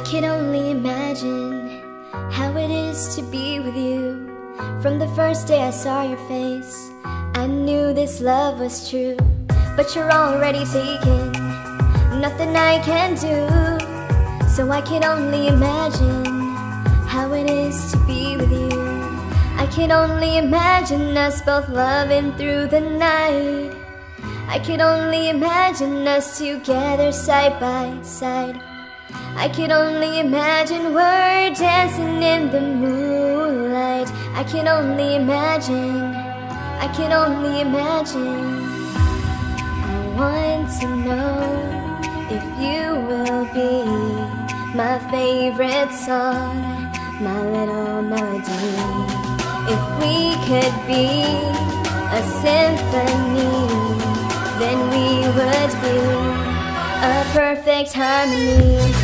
can only imagine how it is to be with you. From the first day I saw your face, I knew this love was true. But you're already taken, nothing I can do. So I can only imagine how it is to be with you. I can only imagine us both loving through the night. I can only imagine us together side by side. I can only imagine we're dancing in the moonlight. I can only imagine, I can only imagine. I want to know if you will be my favorite song, my little melody. If we could be a symphony, then we would be a perfect harmony.